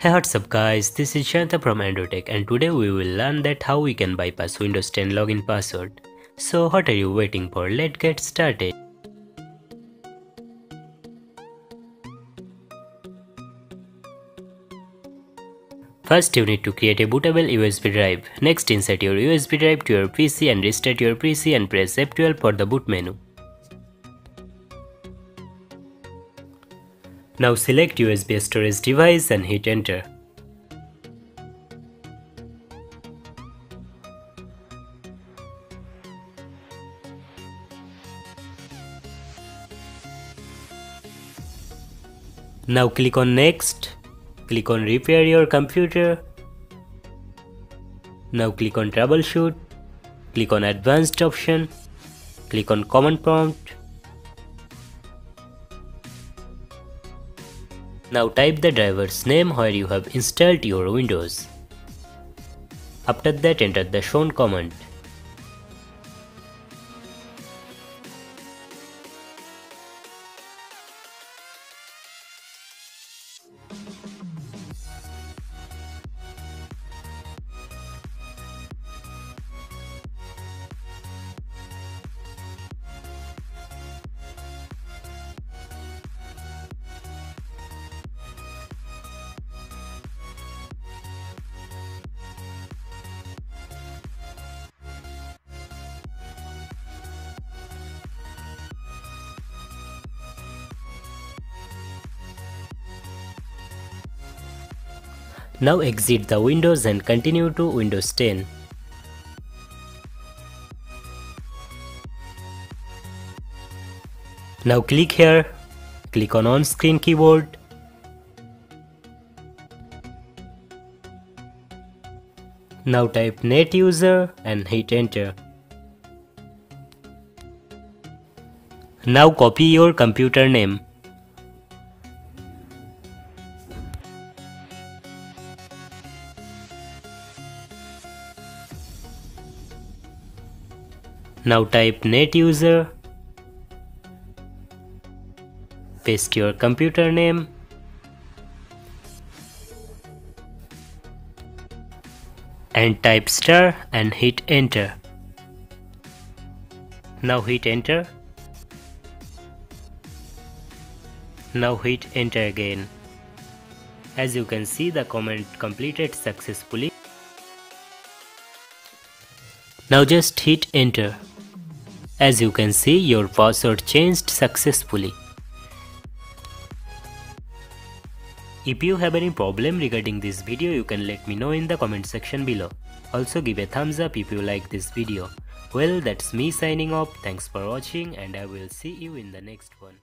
Hey what's up guys, this is Shanta from Androtech and today we will learn that how we can bypass Windows 10 login password. So what are you waiting for, let's get started. First you need to create a bootable USB drive. Next insert your USB drive to your PC and restart your PC and press F12 for the boot menu. Now select USB storage device and hit enter. Now click on next, click on repair your computer. Now click on troubleshoot, click on advanced option, click on command prompt Now type the driver's name where you have installed your Windows. After that enter the shown command. Now exit the Windows and continue to Windows 10. Now click here, click on on-screen keyboard. Now type net user and hit enter. Now copy your computer name. Now type net user, paste your computer name, and type star and hit enter. Now hit enter. Now hit enter again. As you can see the command completed successfully. Now just hit enter. As you can see your password changed successfully. If you have any problem regarding this video you can let me know in the comment section below. Also give a thumbs up if you like this video. Well that's me signing off. Thanks for watching and I will see you in the next one.